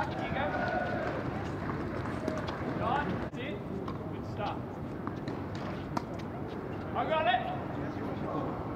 Mike, you go. Nine, that's it. Good stuff. I got it.